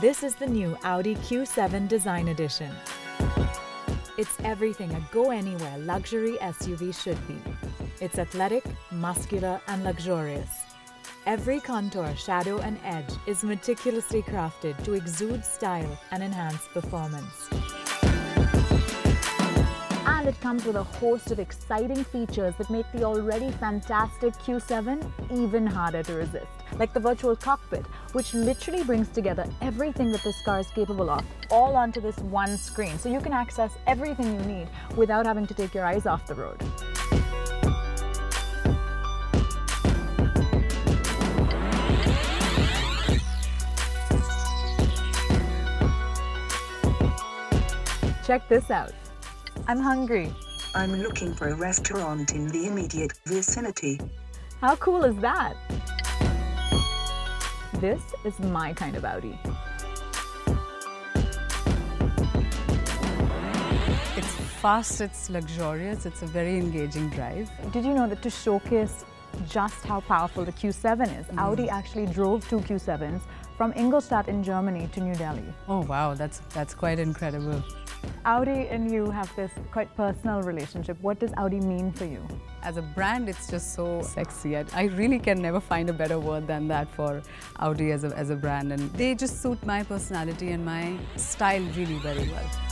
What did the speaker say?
This is the new Audi Q7 Design Edition. It's everything a go anywhere luxury SUV should be. It's athletic, muscular, and luxurious. Every contour, shadow, and edge is meticulously crafted to exude style and enhance performance. It comes with a host of exciting features that make the already fantastic Q7 even harder to resist. Like the virtual cockpit, which literally brings together everything that this car is capable of, all onto this one screen. So you can access everything you need without having to take your eyes off the road. Check this out. I'm hungry. I'm looking for a restaurant in the immediate vicinity. How cool is that? This is my kind of Audi. It's fast, it's luxurious, it's a very engaging drive. Did you know that to showcase just how powerful the Q7 is, mm. Audi actually drove two Q7s from Ingolstadt in Germany to New Delhi. Oh wow, that's that's quite incredible. Audi and you have this quite personal relationship. What does Audi mean for you? As a brand, it's just so sexy. I, I really can never find a better word than that for Audi as a, as a brand. And they just suit my personality and my style really very well.